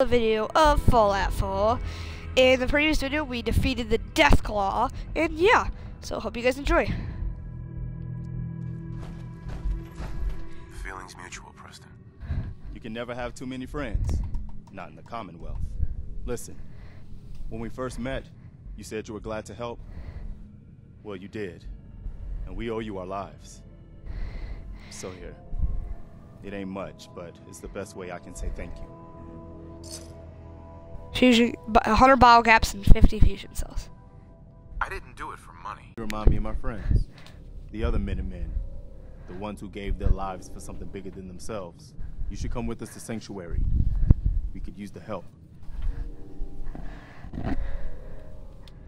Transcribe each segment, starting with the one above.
a video of Fallout 4. In the previous video, we defeated the Deathclaw, and yeah, so hope you guys enjoy. Feelings mutual, Preston. You can never have too many friends. Not in the Commonwealth. Listen, when we first met, you said you were glad to help. Well, you did. And we owe you our lives. So here. It ain't much, but it's the best way I can say thank you. Fusion, bu- 100 bottle caps and 50 fusion cells. I didn't do it for money. You remind me of my friends. The other Minutemen. The ones who gave their lives for something bigger than themselves. You should come with us to Sanctuary. We could use the help.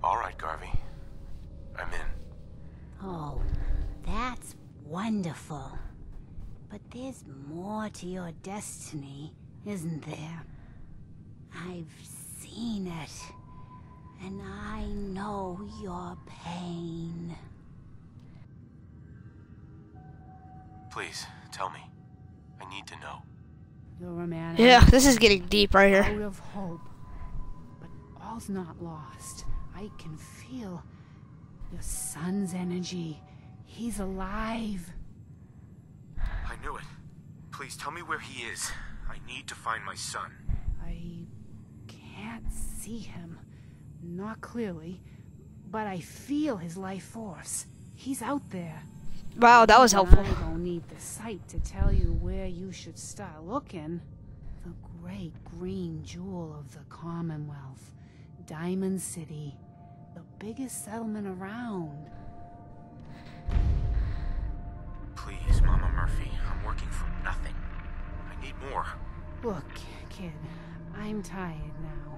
All right, Garvey. I'm in. Oh, that's wonderful. But there's more to your destiny, isn't there? I've seen it. And I know your pain. Please, tell me. I need to know. You're a man Yeah, this is getting deep right out here. of hope. But all's not lost. I can feel your son's energy. He's alive. I knew it. Please tell me where he is. I need to find my son. I can't see him. Not clearly. But I feel his life force. He's out there. Wow, that was helpful. I don't need the sight to tell you where you should start looking. The great green jewel of the Commonwealth. Diamond City. The biggest settlement around. Please, Mama Murphy. I'm working for nothing. I need more. Look, kid, I'm tired now.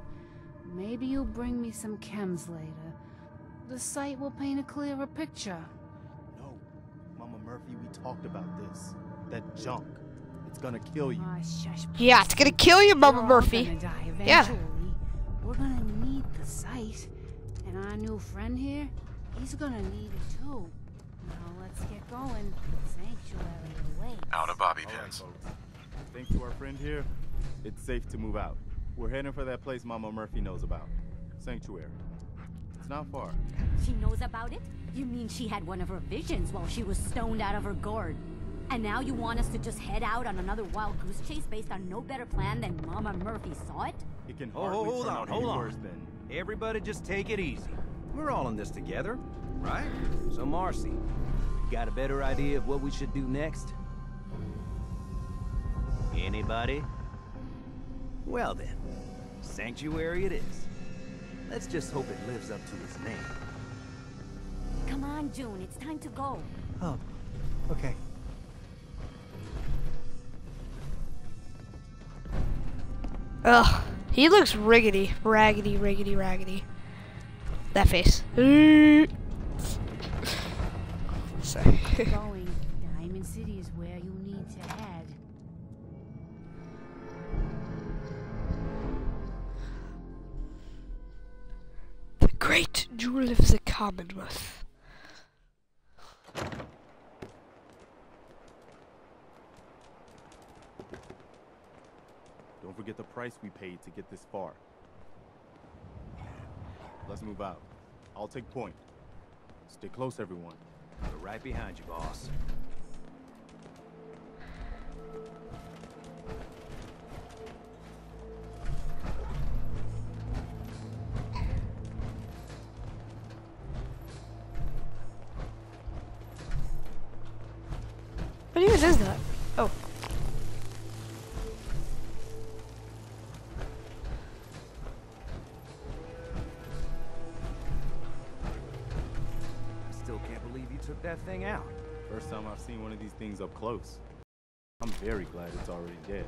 Maybe you'll bring me some chems later. The sight will paint a clearer picture. No, Mama Murphy, we talked about this. That junk. It's gonna kill you. Ah, shush, Yeah, it's gonna kill you, Mama We're Murphy. gonna die Yeah. We're gonna need the sight. And our new friend here, he's gonna need it too. Now let's get going. Sanctuary awaits. Out of bobby All right, pins. folks. Thanks to our friend here, it's safe to move out. We're heading for that place Mama Murphy knows about. Sanctuary. It's not far. She knows about it? You mean she had one of her visions while she was stoned out of her gourd? And now you want us to just head out on another wild goose chase based on no better plan than Mama Murphy saw it? It can Oh, hold turn on, hold any on. worse than Everybody just take it easy. We're all in this together, right? So Marcy, you got a better idea of what we should do next? Anybody? Well then, Sanctuary it is. Let's just hope it lives up to its name. Come on, June, it's time to go. Oh, okay. Ugh, he looks riggedy, raggedy, riggedy, raggedy. That face. Sorry. Great jewel of the Commonwealth. Don't forget the price we paid to get this far. Let's move out. I'll take point. Stay close, everyone. We're right behind you, boss. What even is that? Oh. I Still can't believe you took that thing out. First time I've seen one of these things up close. I'm very glad it's already dead.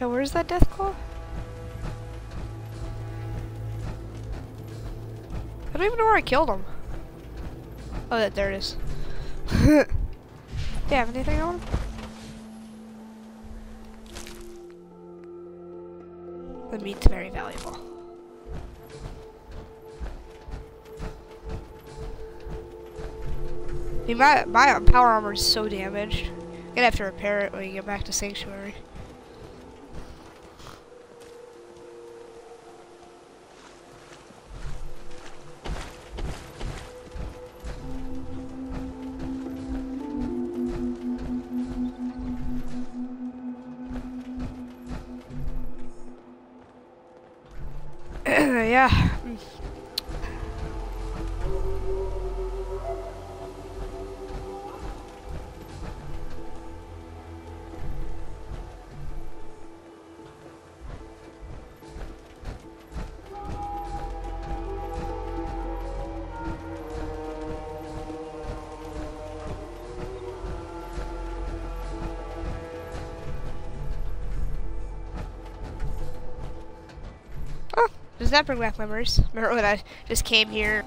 Yeah, where's that death claw? I don't even know where I killed him. Oh, there it is. Do you have anything on? The meat's very valuable. I mean, my, my power armor is so damaged. I'm Gonna have to repair it when we get back to Sanctuary. Does that bring back memories? Remember when I just came here?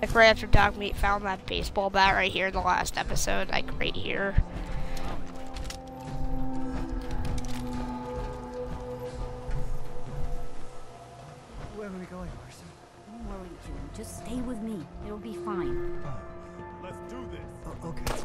Like right after Dog Meat found that baseball bat right here in the last episode, like right here. Where are we going, Marcy? Don't worry, June. Just stay with me. It'll be fine. Oh. Let's do this. Oh, okay.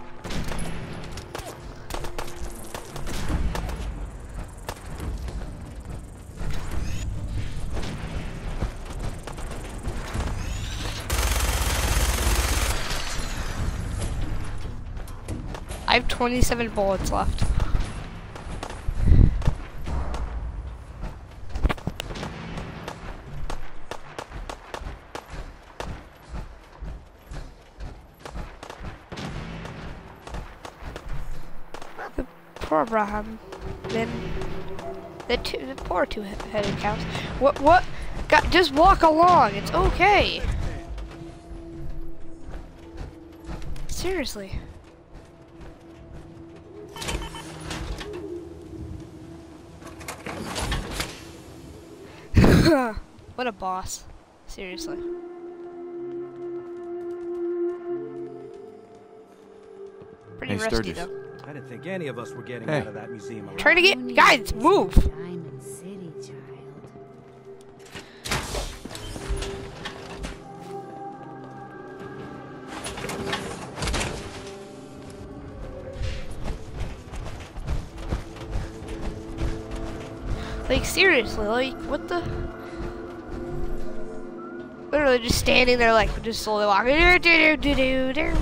Have 27 bullets left. The poor Abraham. Then the two, the poor two-headed cows. What? What? Got, just walk along. It's okay. Seriously. what a boss. Seriously. Pretty Hey, rusty Sturges. though. I didn't think any of us were getting Hey. out of that museum alive. Try to get guys, move. Diamond City. Like seriously, like what the? Literally just standing there, like just slowly walking. Do, do, do, do, do.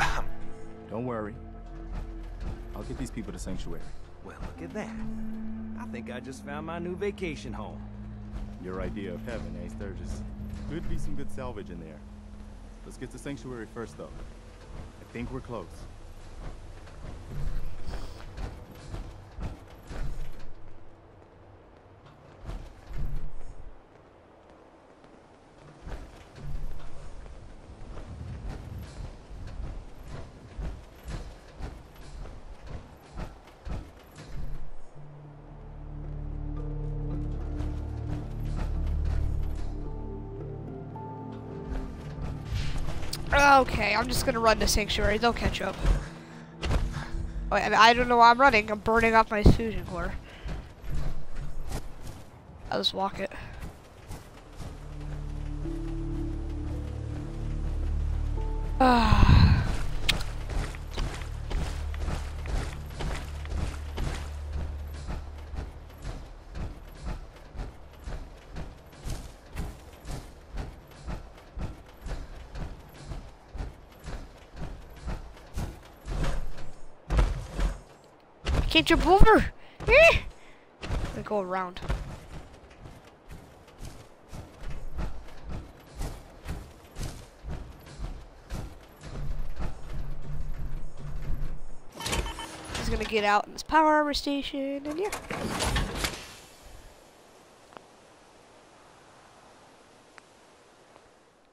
Don't worry. I'll get these people to Sanctuary. Well, look at that. I think I just found my new vacation home. Your idea of heaven, eh, Sturges? Could be some good salvage in there. Let's get to Sanctuary first, though. I think we're close. Okay, I'm just gonna run to sanctuary. They'll catch up. I don't know why I'm running. I'm burning off my fusion core. I'll just walk it. Ah. Can't jump over. Eh. I go around. He's gonna get out in this power armor station, and yeah.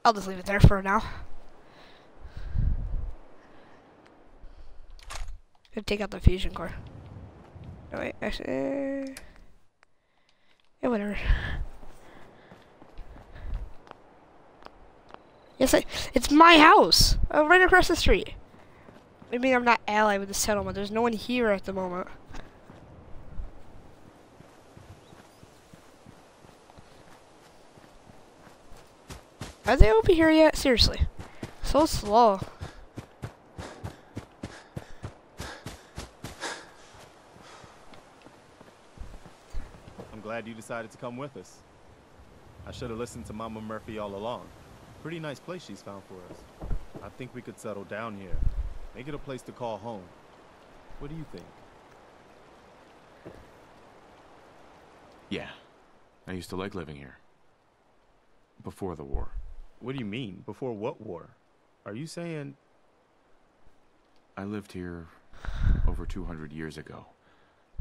I'll just leave it there for now. Gonna take out the fusion core. Oh wait, actually, yeah, whatever. Yes, I, it's my house, uh, right across the street. I mean, I'm not allied with the settlement. There's no one here at the moment. Are they over here yet? Seriously. So slow. I'm glad you decided to come with us. I should have listened to Mama Murphy all along. Pretty nice place she's found for us. I think we could settle down here. Make it a place to call home. What do you think? Yeah. I used to like living here. Before the war. What do you mean? Before what war? Are you saying I lived here over 200 years ago.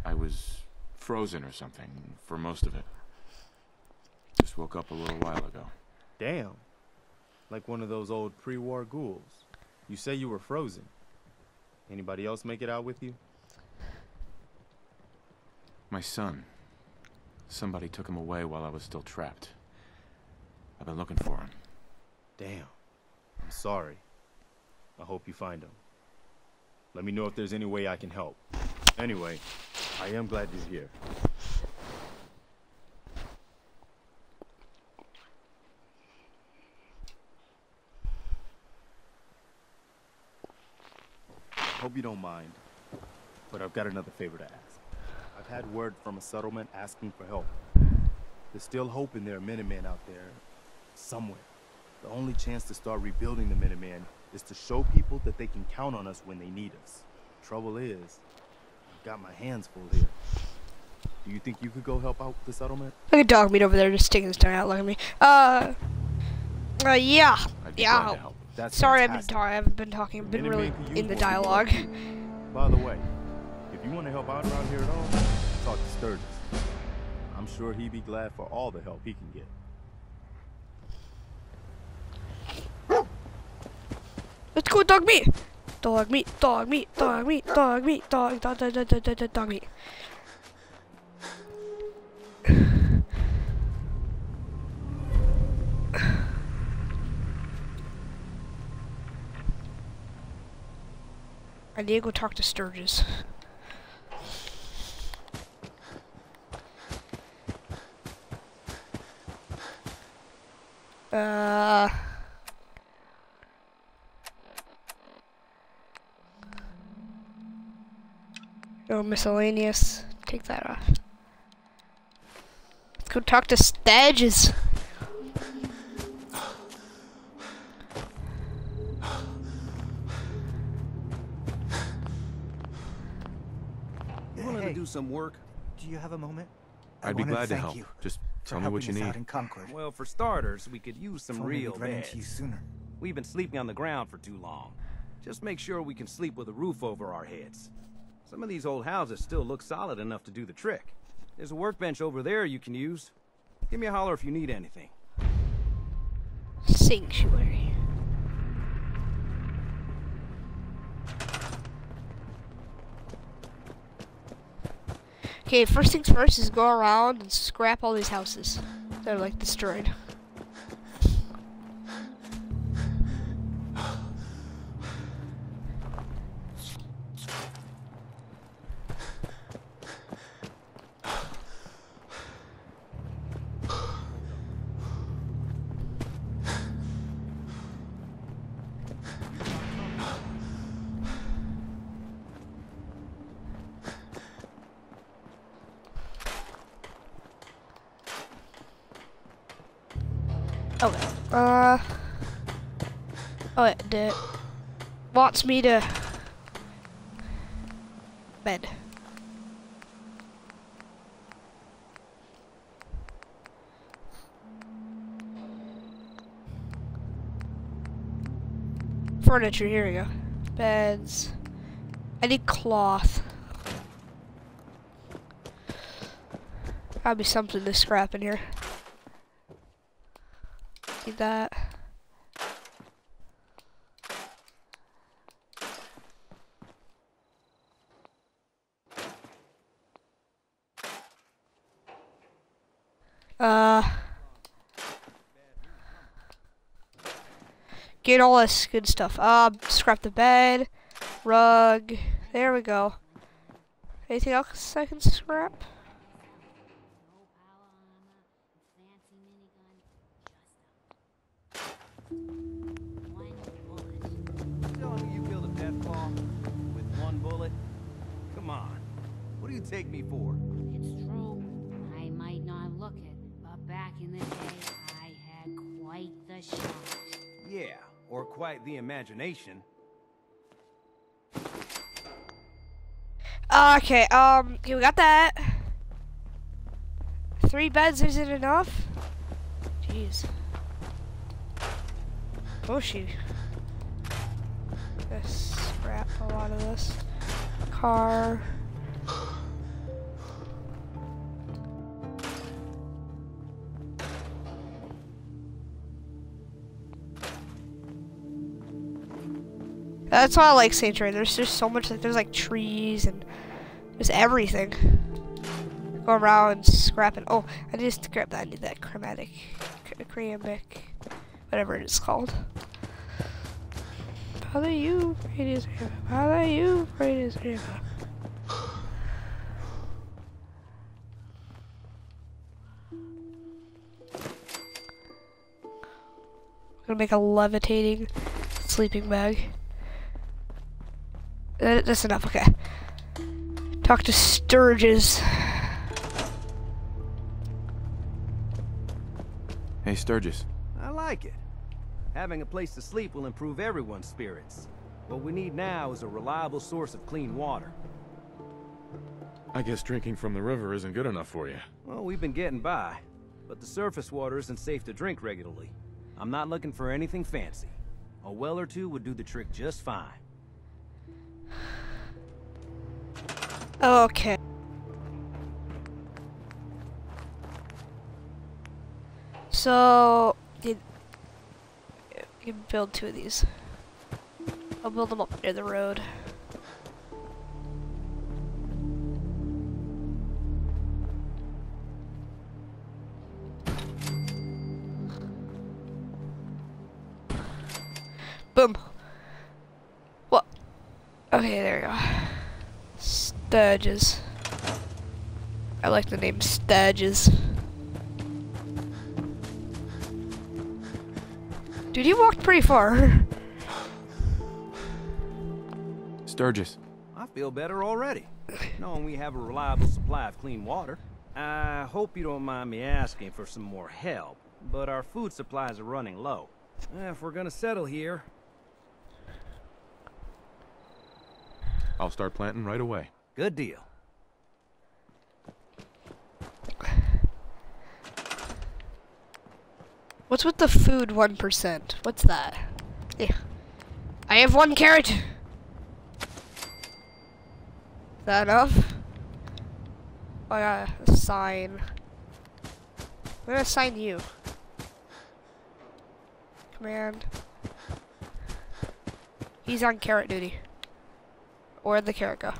I was frozen or something for most of it. Just woke up a little while ago. Damn. Like one of those old pre-war ghouls. You say you were frozen. Anybody else make it out with you? My son. Somebody took him away while I was still trapped. I've been looking for him. Damn. I'm sorry. I hope you find him. Let me know if there's any way I can help. Anyway, I am glad you're here. Hope you don't mind, but I've got another favor to ask. I've had word from a settlement asking for help. There's still hope in there are Minutemen out there, somewhere. The only chance to start rebuilding the Minutemen is to show people that they can count on us when they need us. Trouble is, got my hands full here. Do you think you could go help out the settlement? Look at dog meat over there just sticking his tongue out. Look at me. Uh, uh yeah. Yeah. glad to help. That's Sorry, I've been. I haven't been talking. I've been really in the dialogue. By the way, if you want to help out around here at all, talk to Sturges. I'm sure he'd be glad for all the help he can get. Let's go, dog meat. Dog meat. Dog meat. Dog meat. Dog meat. Dog. Dog. Dog. Dog. Dog. Dog, dog, dog meat. I need to go talk to Sturges. Uh. Oh, miscellaneous. Take that off. Let's go talk to Sturges. You wanted Hey. to do some work? Do you have a moment? I I'd be glad to thank help. You Just tell me what you need. out in Concord. Well, for starters, we could use some real we'd run into you beds. sooner. We've been sleeping on the ground for too long. Just make sure we can sleep with a roof over our heads. Some of these old houses still look solid enough to do the trick. There's a workbench over there you can use. Give me a holler if you need anything. Sanctuary. Okay, first things first is go around and scrap all these houses that are like destroyed. Uh. Oh, it did. Wants me to. Bed. Furniture, here we go. Beds. I need cloth. Gotta be something to scrap in here. Need that. Uh. Get all this good stuff. Uh, scrap the bed, rug. There we go. Anything else I can scrap? Take me for? It's true. I might not look it, but back in the day, I had quite the shot. Yeah, or quite the imagination. Okay, um, okay, we got that. Three beds isn't enough? Jeez. Oh, she. Let's scrap a lot of this. Car. That's why I like Saint Sanctuary. There's just so much, like, there's like trees and there's everything. Go around scrapping. Oh, I just grabbed that. I need that chromatic, chromic, whatever it is called. Bother you, radius river. Bother you, radius river. gonna make a levitating sleeping bag. Uh, that's enough, okay. Talk to Sturges. Hey, Sturges. I like it. Having a place to sleep will improve everyone's spirits. What we need now is a reliable source of clean water. I guess drinking from the river isn't good enough for you. Well, we've been getting by, but the surface water isn't safe to drink regularly. I'm not looking for anything fancy. A well or two would do the trick just fine. Okay. So, you, you build two of these. I'll build them up near the road. Sturges. I like the name Sturges. Dude, you walked pretty far. Sturges. I feel better already, knowing we have a reliable supply of clean water. I hope you don't mind me asking for some more help, but our food supplies are running low. If we're gonna settle here, I'll start planting right away. Good deal. What's with the food 1%? What's that? Yeah. I have one carrot. Is that enough? Oh, got a sign. I'm gonna assign you. Command. He's on carrot duty. Where'd the carrot go?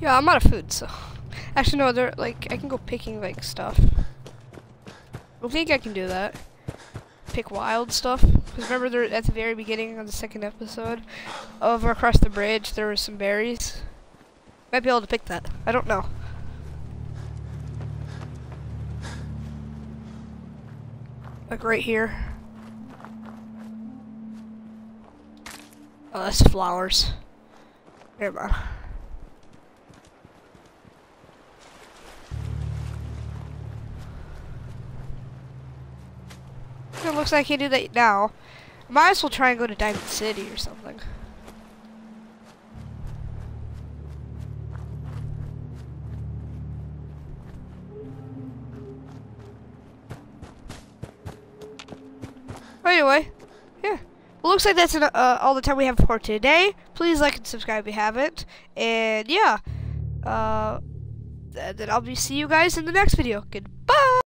Yeah, I'm out of food, so. Actually, no, they're like, I can go picking like stuff. I think I can do that. Pick wild stuff. Because remember, there at the very beginning of the second episode, over across the bridge, there were some berries. Might be able to pick that. I don't know. Like right here. Oh, that's flowers. Never mind. It looks like I can do that now. Might as well try and go to Diamond City or something. Looks like that's an, uh, all the time we have for today. Please like and subscribe if you haven't. And yeah, uh, th then I'll be see you guys in the next video. Goodbye.